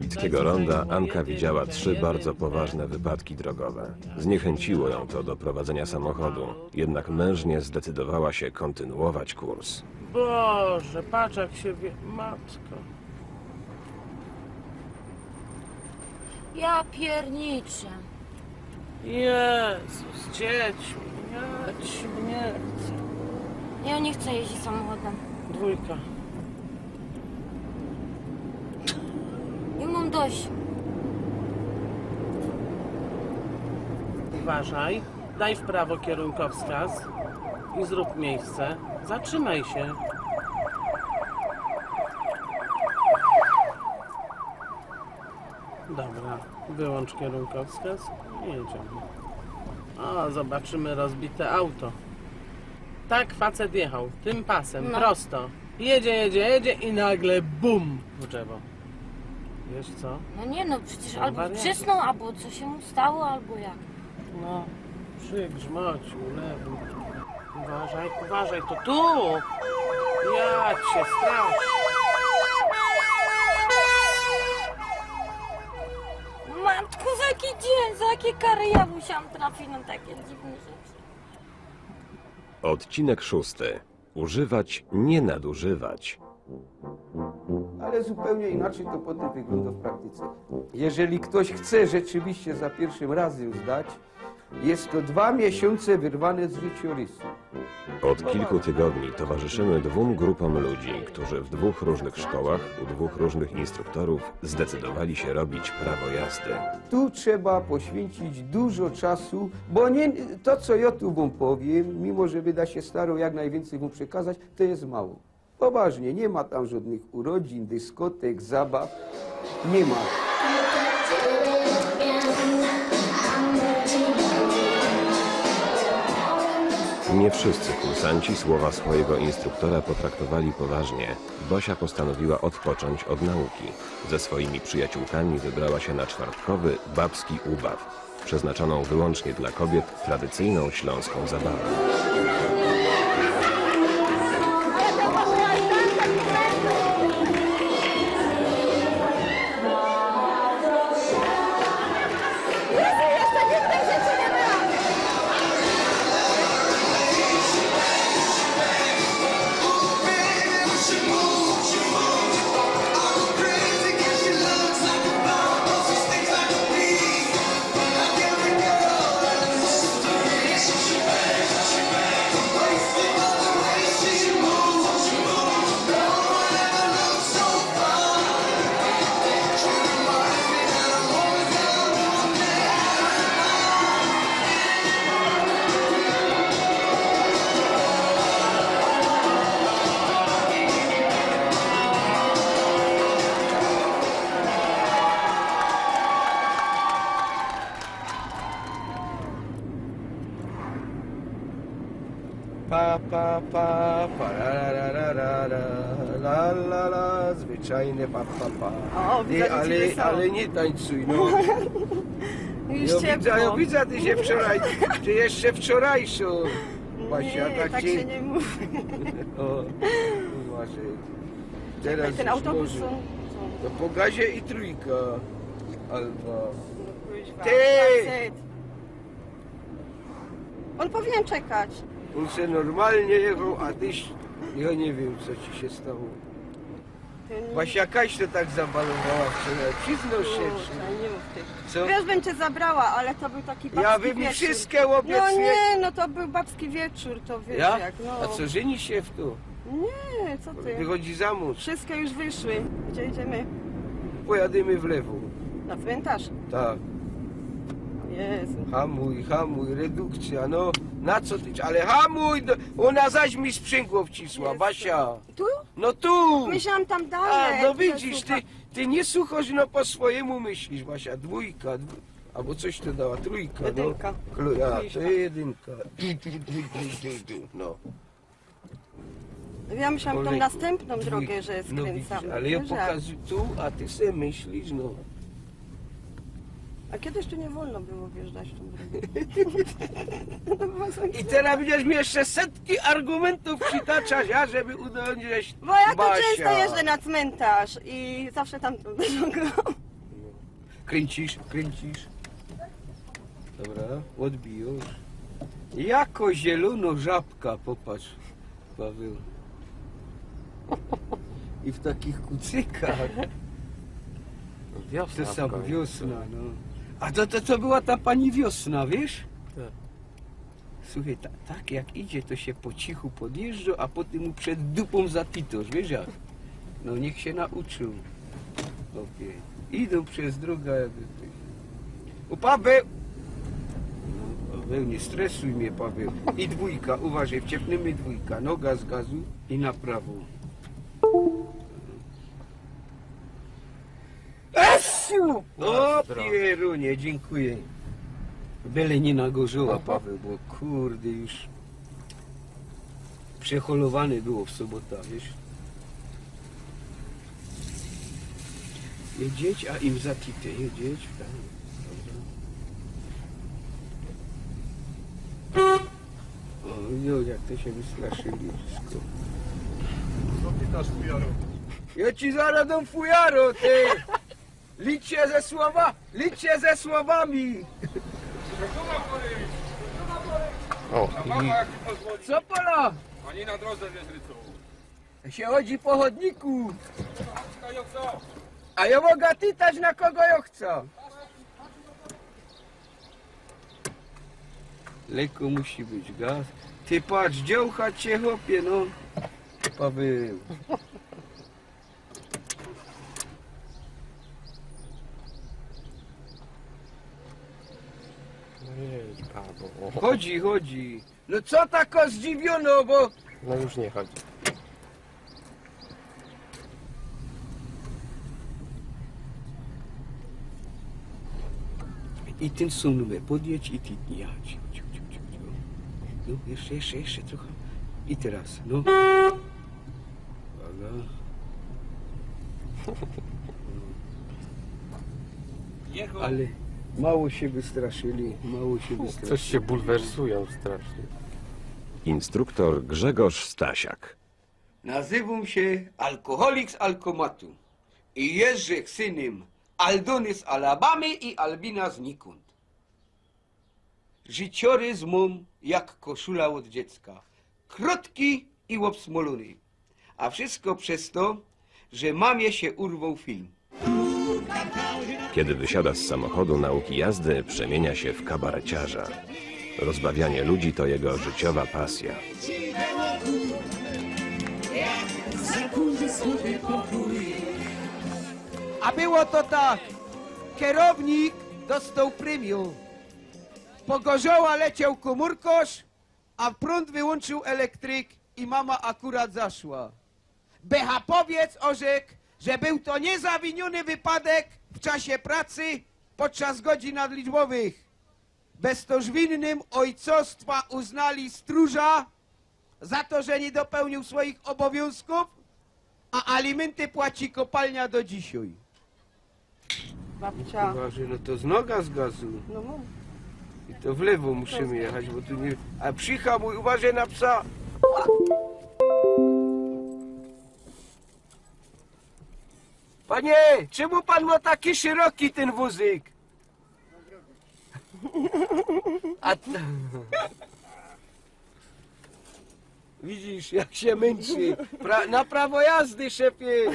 Miejskiego ronda Anka widziała trzy bardzo poważne wypadki drogowe. Zniechęciło ją to do prowadzenia samochodu, jednak mężnie zdecydowała się kontynuować kurs. Boże, patrz jak się wie... Matko. Ja pierniczę. Jezus, z dziećmi. Ja ci nie chcę. Ja nie chcę jeździć samochodem. Dwójka. Mam dość. Uważaj. Daj w prawo kierunkowskaz i zrób miejsce. Zatrzymaj się. Dobra, wyłącz kierunkowskaz i jedziemy. O, zobaczymy rozbite auto. Tak, facet jechał, tym pasem, No. prosto. Jedzie, jedzie, jedzie i nagle bum w drzewo. Wiesz co? No nie no, przecież No, albo wariaty. przysnął, albo co się mu stało, albo jak. No, przy grzmociu, lewym. Uważaj, uważaj, to tu! Ja cię strasz. Matku, za jaki dzień, za jakie kary ja musiałam trafić na takie dziwne rzeczy. Odcinek szósty. Używać, nie nadużywać. Ale zupełnie inaczej to potem wygląda w praktyce. Jeżeli ktoś chce rzeczywiście za pierwszym razem zdać, jest to dwa miesiące wyrwane z życiorysu. Od kilku tygodni towarzyszymy dwóm grupom ludzi, którzy w dwóch różnych szkołach, u dwóch różnych instruktorów zdecydowali się robić prawo jazdy. Tu trzeba poświęcić dużo czasu, bo nie, to, co ja tu wam powiem, mimo że wyda się starą jak najwięcej mu przekazać, to jest mało. Poważnie, nie ma tam żadnych urodzin, dyskotek, zabaw. Nie ma. Nie wszyscy kursanci słowa swojego instruktora potraktowali poważnie. Bosia postanowiła odpocząć od nauki. Ze swoimi przyjaciółkami wybrała się na czwartkowy babski ubaw, przeznaczoną wyłącznie dla kobiet tradycyjną śląską zabawę. Ale, nie tańcuj, no. Już Ja ciepło. widzę, ja widzę, ty się wczoraj, ty jeszcze wczorajszą. Basia, Nie, tak tak cię- się nie mówi. O, uważaj. Teraz Ten już autobus może. są... To po gazie i trójka. Albo... Kuźwa, Ty! facet. On powinien czekać. On se normalnie jechał, a tyś... Ja nie wiem, co ci się stało. Ten... Basia, Kaś to tak zabalowała wczoraj. Przyznał się, Kurczę, czy... nie mów ty. Co? Wiesz, bym cię zabrała, ale to był taki babski Ja bym mi wieczór. wszystkie No nie, no to był babski wieczór, to wiesz Ja? jak, no. A co, żeni się w to? Nie, co ty? Wychodzi za mąż. Wszystkie już wyszły. Gdzie idziemy? Pojadymy w lewo. Na cmentarz. Tak. Jezu. Hamuj, hamuj, redukcja, no. Na co ty? Ale hamuj! No, ona zaś mi sprzęgło wcisła, Jezu. Basia. Tu? No tu! Myślałam tam A, dalej. no Tu jest widzisz, ty, ty nie słuchasz, no po swojemu myślisz, Basia. Dwójka, dwu... albo coś tu dała, trójka, Jedynka. no. Klu- A, to Trójka. jedynka. Tu, tu, tu, tu, tu, tu, No. Ja myślałam tą Olejku, następną dwójka. drogę, że No widzisz, skręcamy. ale ja Wiesz jak? pokazuję tu, a ty sobie myślisz, no. A kiedyś tu nie wolno było wjeżdżać tą drogą. No I teraz będziesz mi jeszcze setki argumentów przytaczać, ja, żeby udowodnić, Bo ja tu Basia. często jeżdżę na cmentarz i zawsze tam tą drogą. Kręcisz, kręcisz. Dobra, odbij już. Jako zielono żabka, popatrz, Paweł. I w takich kucykach. Wiosna. To w sam końcu. wiosna, no. A to, to co była ta pani wiosna, wiesz? Tak. Słuchaj, ta, tak jak idzie, to się po cichu podjeżdża, a potem mu przed dupą zatitosz, wiesz jak? No niech się nauczył. Opie. Idą przez drogę. jakby. O Paweł! No, Paweł, nie stresuj mnie, Paweł. I dwójka, uważaj, wciepniemy dwójka. Noga z gazu i na prawo. Esiu! O pierunie, dziękuję. Byle nie nagorzyła Paweł, bo kurde już przeholowane było w sobotę, wiesz? Jedzieć, a im zatite, jedzieć. Tak. O, no, jak to się wystraszyli wszystko. Co ty dasz fujaro? Ja ci zaraz dam fujaro, ty! Licz się ze słowa, licz się ze słowami! O, pozwoli? Co pola? Ani na drodze zrycą. Się chodzi po chodniku, A co? a ja mogę tytać na kogo ja chcę. Lekko musi być gaz. Ty patrz, dziołcha cię chłopie, no. Paweł. jedź, Paweł. Chodzi, chodzi. No co tako zdziwiono, bo... No już nie chodzi. I ten sunę podjedź i ty ciu. No, jeszcze, jeszcze, jeszcze trochę. I teraz, no. Uwaga. Jechał. Ale mało się wystraszyli, mało się wystraszyli. Coś się bulwersują strasznie. Instruktor Grzegorz Stasiak. Nazywam się alkoholik z alkomatu i jeżdżę synem Aldony z Alabamy i Albina znikąd. Życiorys mam jak koszula od dziecka, krótki i obsmolony, a wszystko przez to, że mamie się urwał film. Kiedy wysiada z samochodu nauki jazdy, przemienia się w kabareciarza. Rozbawianie ludzi to jego życiowa pasja. A było to tak. Kierownik dostał premium. Pogorzoła leciał komórkosz, a prąd wyłączył elektryk i mama akurat zaszła. Becha powiedz orzekł, że był to niezawiniony wypadek w czasie pracy podczas godzin nadliczbowych. Beztożwinnym ojcostwa uznali stróża za to, że nie dopełnił swoich obowiązków, a alimenty płaci kopalnia do dzisiaj. Babcia. Uważaj, no to z noga z gazu. No mam. I to w lewo musimy jechać, bo tu nie... A przyhamuj, uważaj na psa! Panie, czemu pan ma taki szeroki ten wózek? A. Widzisz, jak się męczy. Pra... Na prawo jazdy, szefie.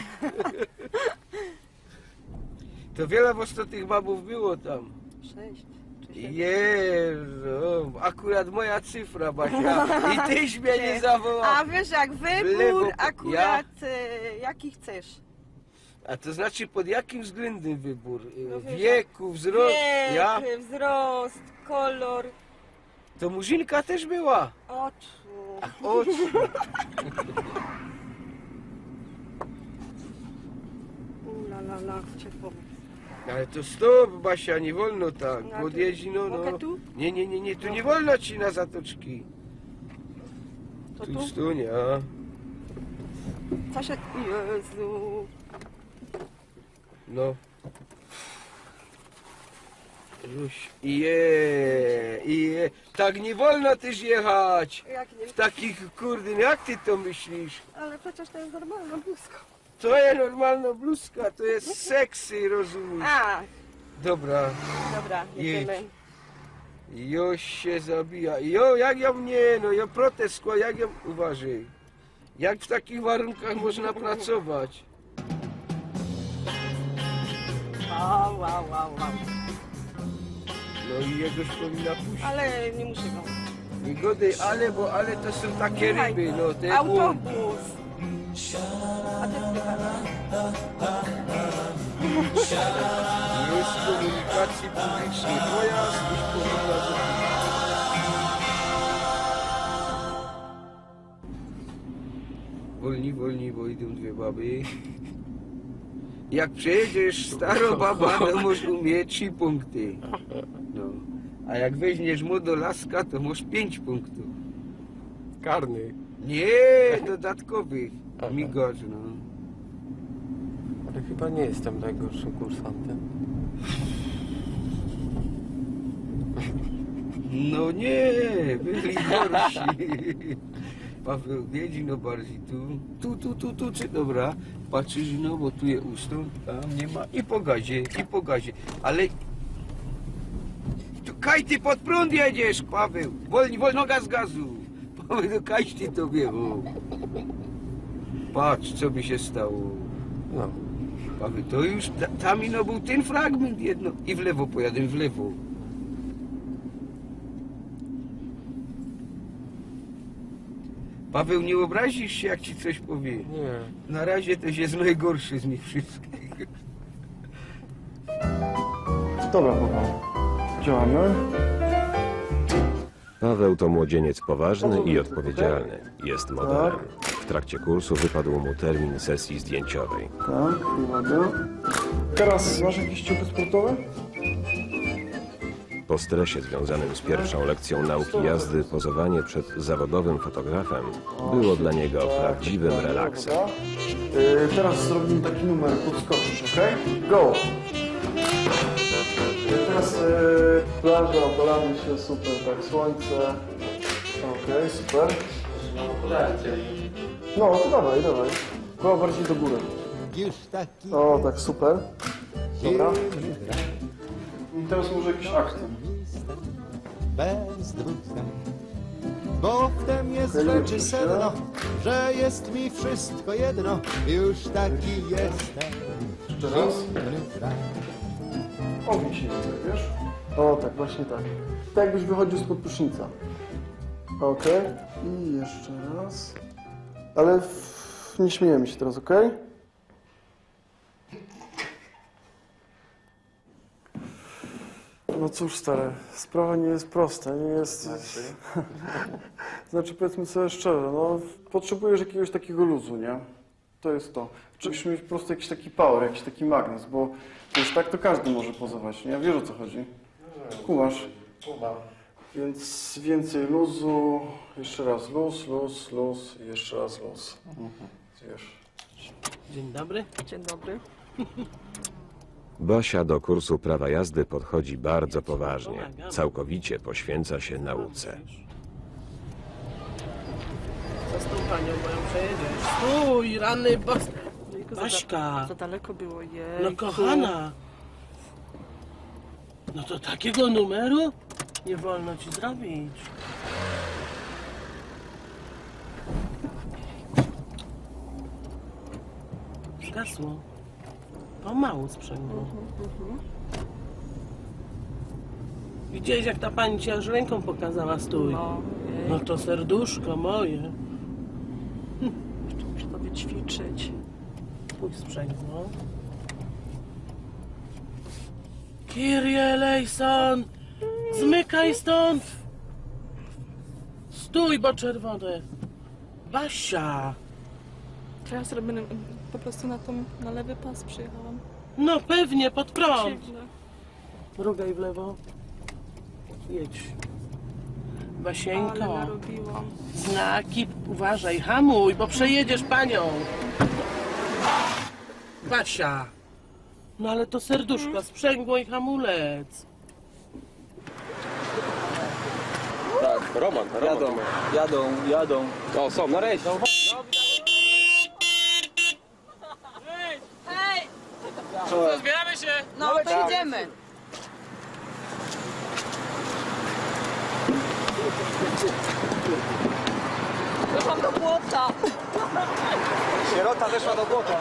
To wiele w tych babów było tam. Sześć. Jezu, akurat moja cyfra, Basia. I tyś mnie nie zawołał. A wiesz jak lewo, wybór ja? akurat e, jaki chcesz? A to znaczy pod jakim względem wybór? No wiesz, Wieku, wzrost? Wiek, Ja? wzrost, kolor, To Murzynka też była. oczu. Oczu. La la la, powiem. Ale to stop, Basia, nie wolno tak. No, Podjedź, no, no. mogę tu? Nie, nie, nie, nie, tu nie wolno ci na zatoczki. To Tu tu? stunia. a. Co się... Jezu. No. Ruś. Je, je. Tak nie wolno też jechać. Jak nie... W takich, kurde, no jak ty to myślisz? Ale przecież to jest normalna bluzka. To jest normalna bluzka, to jest seksy, rozumiesz? A, Dobra, Dobra, jedziemy. już się zabija. Jo, jak ja nie, no ja protest jak ja, uważaj. Jak w takich warunkach można pracować? Wow, wow, wow, wow. No i jegoś powinna puścić. Ale nie muszę go. Godaj, ale, bo ale to są takie ryby, no te. Autobus. A ty. Jest komunikacji publicznej. Pojazd już powinna być. Wolni, wolni, bo idą dwie baby. Jak przejedziesz starą baba, to możesz umieć trzy punkty. No. A jak weźmiesz młodo laska, to masz pięć punktów. Karny. Nie, dodatkowych. Migacz, no. Ale chyba nie jestem najgorszym kursantem. No nie, byli gorsi. Paweł wiedzi no bardziej tu, tu, tu, tu, tu, czy dobra, patrzysz, no bo tu je ustąp, tam nie ma i po gazie, i po gazie, ale tu kaj ty pod prąd jedziesz, Paweł, wolni, wolno noga z gazu, Paweł, no kaj ty to wjechał. Patrz, co by się stało. No. Paweł, to już ta, tam ino był ten fragment jedno i w lewo pojadę, w lewo. Paweł, nie obrazisz się, jak ci coś powie. Nie. Na razie to jest najgorszy z nich wszystkich. Dobra, Paweł. Działamy. Paweł to młodzieniec poważny i odpowiedzialny. Jest modelem. W trakcie kursu wypadł mu termin sesji zdjęciowej. Tak, uwaga. Teraz masz jakieś ciuchy sportowe? Po stresie związanym z pierwszą lekcją nauki jazdy, pozowanie przed zawodowym fotografem było dla niego prawdziwym relaksem. Yy, teraz zrobimy taki numer, podskoczysz, ok? Go! Yy, teraz yy, plaża, opalamy się, super, tak, słońce. Okej, super. No, to dawaj, dawaj. Głowa bardziej do góry. O, tak, super. Dobra. I teraz może jakiś akcent. bez. Bo w tem jest rzeczy sedno, że jest mi wszystko jedno, już taki jestem. Jeszcze raz. Owij się tutaj, wiesz? O, tak, właśnie tak. Tak jakbyś wychodził spod prysznica. Okej. I jeszcze raz. Ale w... nie śmiejemy się teraz, okej? No cóż, stary, sprawa nie jest prosta, nie jest... Znaczy, powiedzmy sobie szczerze, no, potrzebujesz jakiegoś takiego luzu, nie? To jest to. Trzeba mieć po prostu jakiś taki power, jakiś taki magnes, bo wiesz, tak to każdy może pozować, nie? Wiesz o co chodzi? Kumasz. Więc więcej luzu, jeszcze raz luz, luz, luz i jeszcze raz luz. Mhm. Wiesz. Dzień dobry. Dzień dobry. Basia do kursu prawa jazdy podchodzi bardzo poważnie. Całkowicie poświęca się nauce. Z tą panią moją przejedziesz? Stój, rany. Jejku, za- Baśka. Za daleko było, jej. No kochana. No to takiego numeru nie wolno ci zrobić. Zgasło. Pomału sprzęgło. Widziałeś jak ta pani ci aż ręką pokazała stój. No. No to serduszko moje. Muszę to wyćwiczyć. Twój sprzęgło. Kyrie eleison! Zmykaj stąd! Stój, bo czerwone! Basia! Teraz robię na- po prostu na tą, na lewy pas przyjechałam. No pewnie, pod prąd! Rugaj w lewo. Jedź. Ale Basieńko, narobiłam. znaki, uważaj, hamuj, bo przejedziesz panią. Basia! No ale to serduszko, sprzęgło i hamulec. Tak, Roman, Roman. Jadą, jadą, jadą. O, są, nareszcie. Co, zbieramy się? No, no to idziemy. Weszłam do błota. Sierota weszła do błota.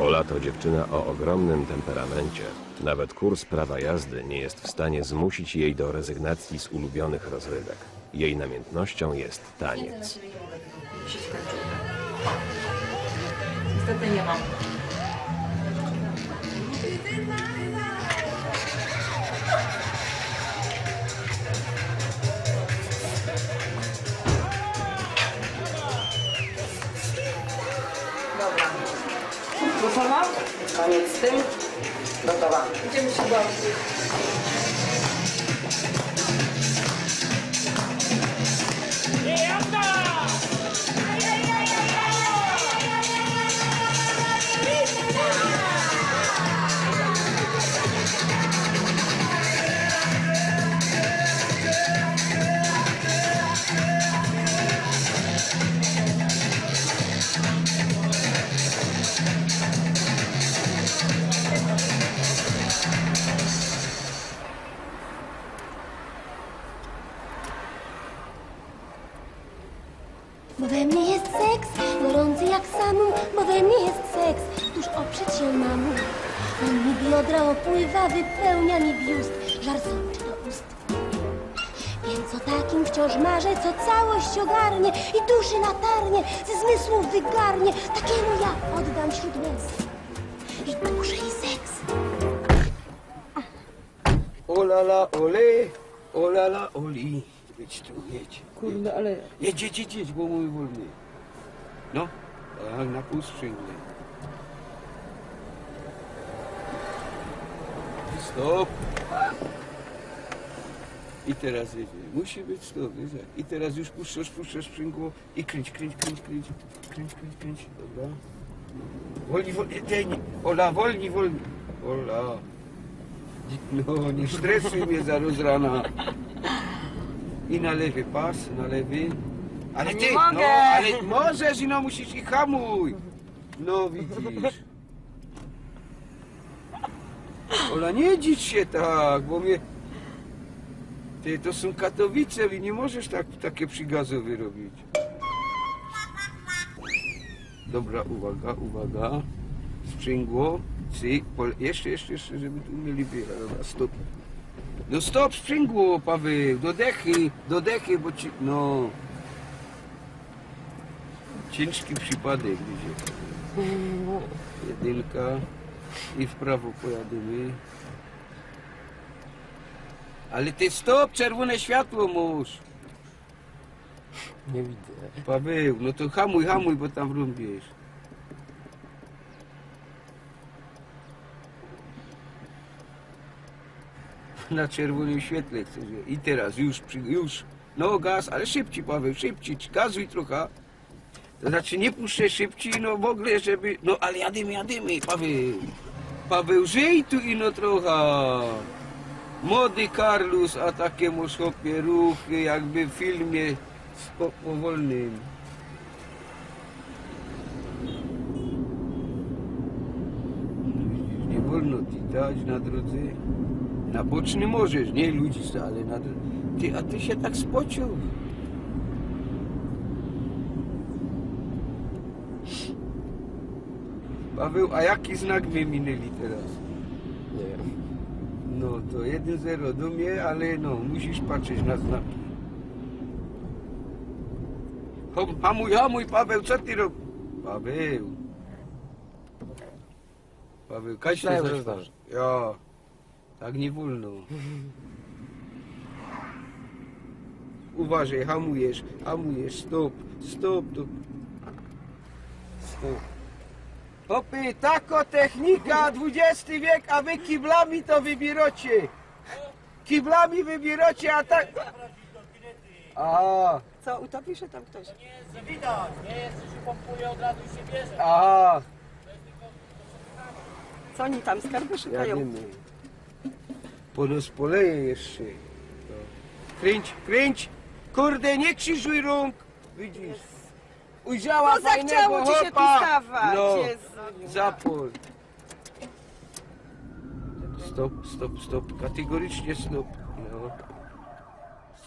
Ola to dziewczyna o ogromnym temperamencie. Nawet kurs prawa jazdy nie jest w stanie zmusić jej do rezygnacji z ulubionych rozrywek. Jej namiętnością jest taniec. Niestety nie mam. Dobra. Gotowa? Koniec z tym. Gotowa. Idziemy się bawić. Olala, ole, olala, oli. Jedź tu, jedź. Kurde, ale... Jedź, jedź, jedź, jedź, bo mój wolny. No, tak, na pół sprzęgle. Stop. I teraz jedzie. Musi być stop, jedzie. I teraz już puszczasz, puszczasz sprzęgło i kręć, kręć, kręć, kręć. Kręć, kręć, kręć. Dobra. Wolni, wolni, tej, nie- Ola, wolni, wolni. Ola. No, nie stresuj mnie za rozrana. I na lewy pas, na lewy. Ale Nie ty, mogę. no, ale możesz i no musisz i hamuj. No widzisz. Ola, nie dzicz się tak, bo mnie... Ty, to są Katowice i nie możesz tak, takie przygazowy robić. Dobra, uwaga, uwaga. Sprzęgło, cyk, pole... jeszcze, jeszcze, jeszcze, żeby tu mieli biega. Dobra, stop. No stop, sprzęgło, Paweł, do dechy, do dechy, bo ci... No... Ciężki przypadek będzie. Jedynka i w prawo pojadymy. Ale ty stop, czerwone światło musz. Nie widzę. Paweł, no to hamuj, hamuj, bo tam wrąbiesz. Na czerwonym świetle je- I teraz, już, już. No gaz, ale szybciej Paweł, szybciej, gazuj trochę. To znaczy nie puszczę szybciej, no w ogóle, żeby... No ale jadymy, jadymy, Paweł. Paweł, żyj tu ino trochę. Młody Karlus, a takie masz chłopie ruchy, jakby w filmie powolnym. Nie wolno ci dać na drodze. Na boczny możesz, nie ludzi, ale na. Ty, a ty się tak spocił. Paweł, a jaki znak my minęli teraz? Nie. No to 1-0 do mnie, ale no, musisz patrzeć na znaki. Hamuj, hamuj, Paweł, co ty robisz? Paweł. Paweł, kaś że zastaw. Ja. Tak nie wolno. Uważaj, hamujesz, hamujesz, stop, stop, stop. Stop. Hopy, tako technika, XX wiek, a wy kiblami to wybieracie. Kiblami wybieracie, a tak... A, Co, utopi się tam ktoś? aha, Co oni tam, skarby szukają? jadymy. Podospoleję jeszcze. No. Kręć, kręć, kurde, nie krzyżuj rąk. Widzisz. Ujrzała No zachciało fajnego ci się tu chłopa. stawać, No, Jezu. zapól. Stop, stop, stop, kategorycznie stop. No.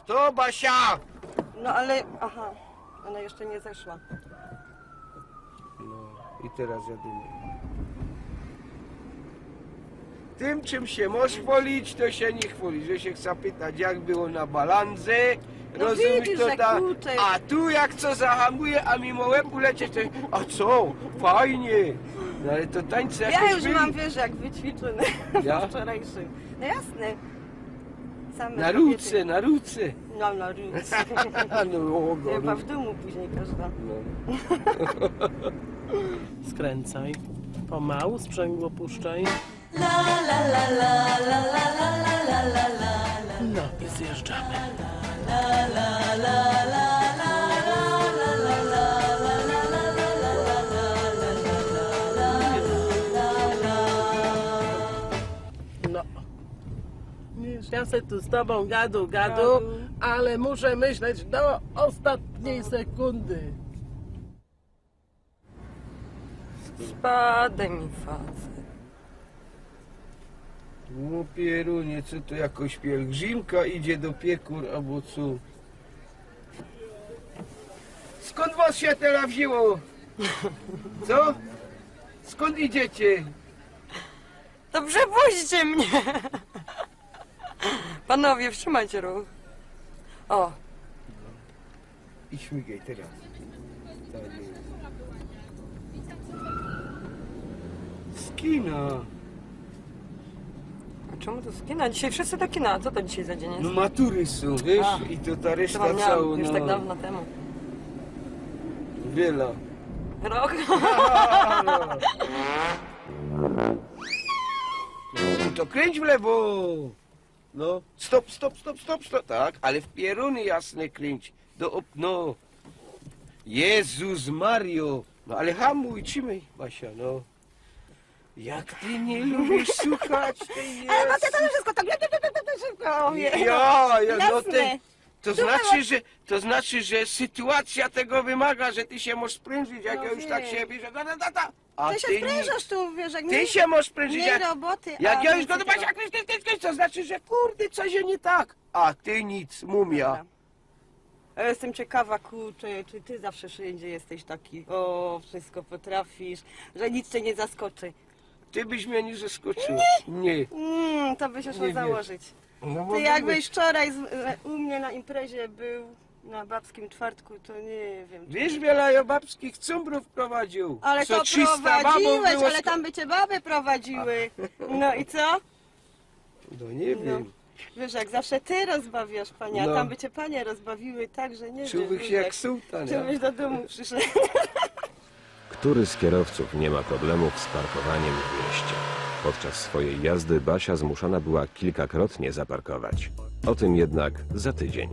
Sto, Basia! No ale, aha, ona jeszcze nie zeszła. No i teraz jadymy. Tym, czym się możesz chwalić, to się nie chwali. Że się chce pytać, jak było na balandze, No rozumiesz to tak. kurczę. A tu jak co zahamuje, a mimo łeb ulecieć, to a co? Fajnie. No ale to tańce Ja już byli. mam, wiesz, jak wyćwiczony Ja? po wczorajszym. No jasne. Same Na ruce, na ruce. No, na ruce. no, no, Chyba no. w domu później każda. Skręcaj. Pomału, sprzęgło puszczaj. No i zjeżdżamy. No. Ja se tu z tobą gadu, gadu, Gadu. ale muszę myśleć do ostatniej sekundy. Spadaj mi facet. No pierunie, co to jakoś pielgrzymka idzie do piekur, albo co? Skąd was się teraz wzięło? Co? Skąd idziecie? To przepuśćcie mnie! Panowie, wstrzymajcie ruch. O, I śmigaj teraz. Tak jest. Z kina. A czemu to z kina? Dzisiaj wszyscy do kina. Co to dzisiaj za dzień jest? No matury są, wiesz? A. I to ta reszta mam cała, miałam już no. tak dawno temu. Wiela. Rok. No to kręć w lewo. No, stop, stop, stop, stop, stop. Tak, ale w pieruny jasne kręć. Do op... no. Jezus Mario. No ale hamuj, trzymaj, Basia, no. Jak ty nie lubisz słuchać tej Ale Macia, to wszystko tak szybko. Ja, ja, no Jasne. te, to znaczy, że, to znaczy, że sytuacja tego wymaga, że ty się możesz sprężyć, jak No ja już tak wiem. się bierze, da, da, da, da. A Ty się ty sprężasz tu, wiesz, jak Ty się możesz sprężyć, mniej jak, roboty, jak a ja już go więcej Basia, kryś, kryś, kryś, kryś, to znaczy, że kurde, coś jest nie tak. A ty nic, mumia. Dobra. Ja jestem ciekawa, kurczę, czy ty zawsze wszędzie jesteś taki, o, wszystko potrafisz, że nic cię nie zaskoczy. Ty byś mnie nie zaskoczył. Nie. Mm, to by się szło Nie założyć. No, Ty jakbyś wczoraj z, e, u mnie na imprezie był, na babskim czwartku, to nie wiem. Wiesz, wiele babskich cumbrów prowadził. Ale co to 300 babów prowadziłeś, było ale sko- tam by cię baby prowadziły. No i co? No nie No. wiem. Wiesz, jak zawsze ty rozbawiasz panie, a No. tam by cię panie rozbawiły tak, że nie Czułbyś wiesz, się jak sułtan. Czy ja. byś do domu przyszedł? Który z kierowców nie ma problemów z parkowaniem w mieście? Podczas swojej jazdy Basia zmuszona była kilkakrotnie zaparkować. O tym jednak za tydzień.